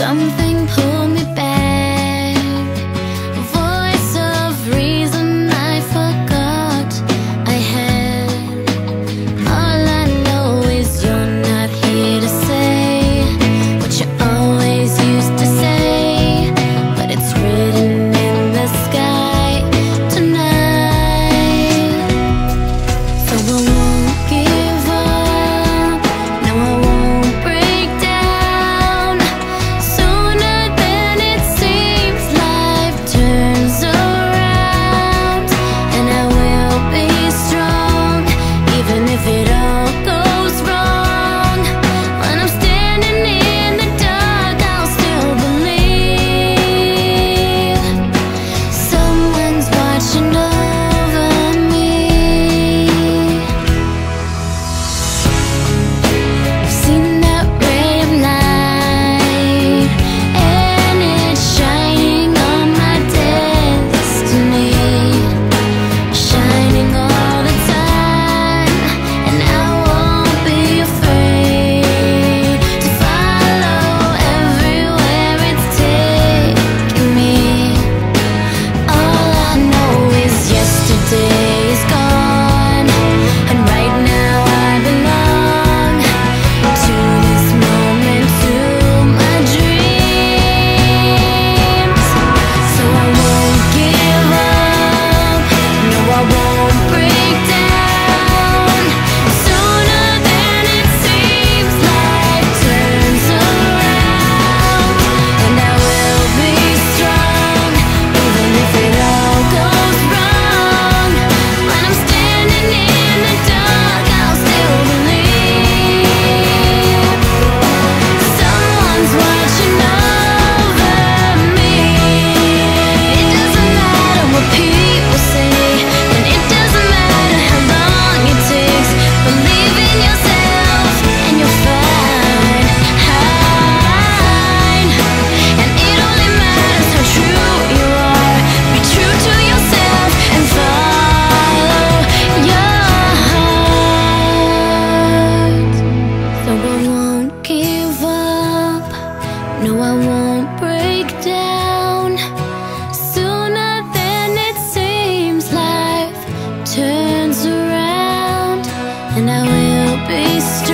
Something pulled me back No, I won't break down. Sooner than it seems Life turns around And I will be strong